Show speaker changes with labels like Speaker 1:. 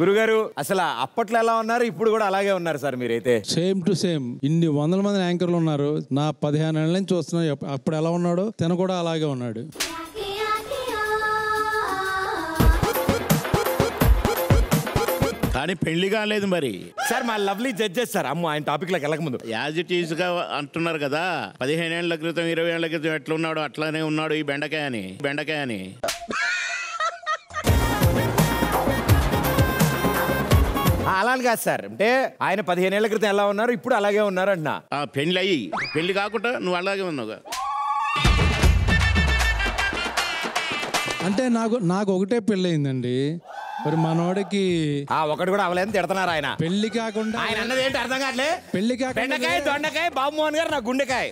Speaker 1: గురుగారు అసలు అప్పట్లో ఎలా ఉన్నారు? ఇప్పుడు కూడా అలాగే ఉన్నారు సార్ మీరైతే.
Speaker 2: సేమ్ టు సేమ్ ఇన్ని వందల మంది యాంకర్లు ఉన్నారు. నా పదిహేను ఏళ్ళ నుంచి చూస్తున్నా ఎప్ప- అప్పుడు ఎలా ఉన్నాడో తను కూడా అలాగే ఉన్నాడు.
Speaker 3: కానీ పెళ్ళి కాలేదు మరి.
Speaker 1: సార్ మా లవ్లీ జడ్జెస్ సార్. అమ్మ ఆయన టాపిక్లోకి వెళ్ళక ముందు
Speaker 3: యాజ్ ఇట్ ఈస్గా అంటున్నారు కదా పదిహేను ఏళ్ళ క్రితం ఇరవై ఏళ్ళ క్రితం ఎట్లా ఉన్నాడు అట్లానే ఉన్నాడు ఈ బెండకాయ అని బెండకాయ అని
Speaker 1: ఆ, అలా అని కాదు సార్. అంటే ఆయన పదిహేను ఏళ్ళ క్రితం ఎలా ఉన్నారు ఇప్పుడు అలాగే ఉన్నారు అంటున్నా
Speaker 3: ఆ పెళ్ళి అయ్యి పెళ్ళి కాకుండా నువ్వు అలాగే ఉన్నావుగా.
Speaker 2: అంటే నాకు నాకు ఒకటే పెళ్ళయిందండి. మరి మనోడికి
Speaker 1: ఆ ఒకటి కూడా అవలేదని తిడుతున్నారు ఆయన.
Speaker 2: పెళ్ళి కాకుండా
Speaker 1: ఆయన అన్నది ఏంటి అర్థం కావట్లే?
Speaker 2: పెళ్ళి కాకుండా
Speaker 1: దొండకాయ బాబు మోహన్ గారు నా గుండెకాయ.